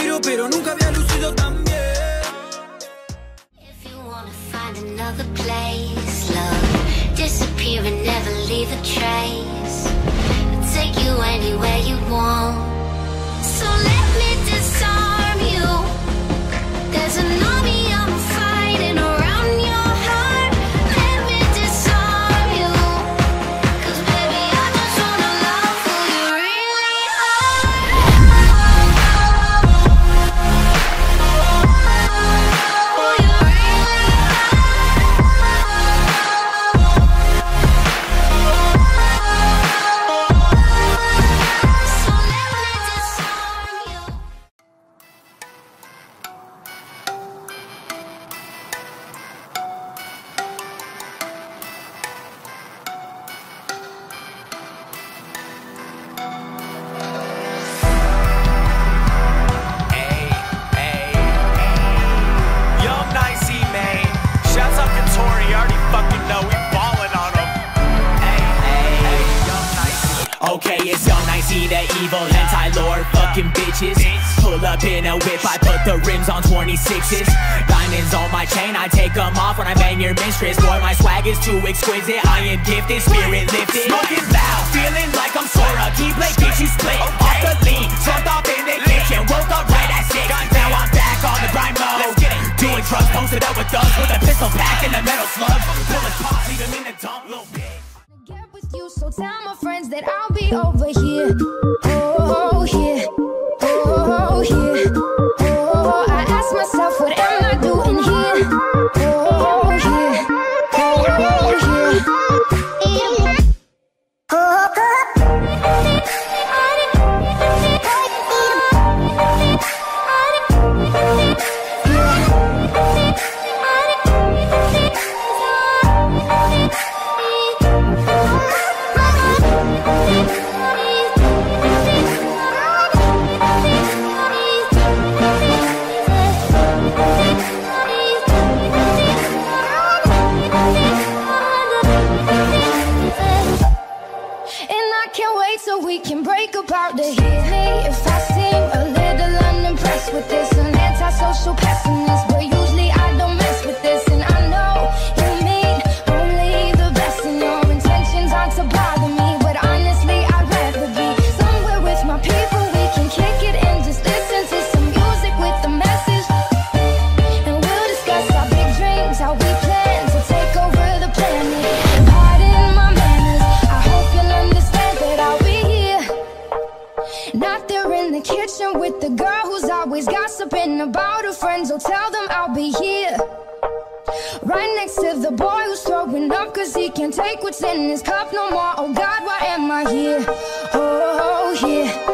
miro, pero nunca había lucido tan bien. You wanna find another place, love, disappear and never leave a trail. Evil anti-lord fucking bitches. Pull up in a whip, I put the rims on 26s. Diamonds on my chain, I take them off when I bang your mistress. Boy, my swag is too exquisite, I am gifted, spirit lifted. Smoking loud, feeling like I'm Sora. Deep late, bitch, you split. Off the lean, slumped off in the kitchen, woke up right at 6. Now so tell my friends that I'll be over here. Oh, oh here. Till we can break apart the hit me if I gossiping about her friends. I'll tell them I'll be here. Right next to the boy who's throwing up cause he can't take what's in his cup no more. Oh God, why am I here? Oh, oh, oh here.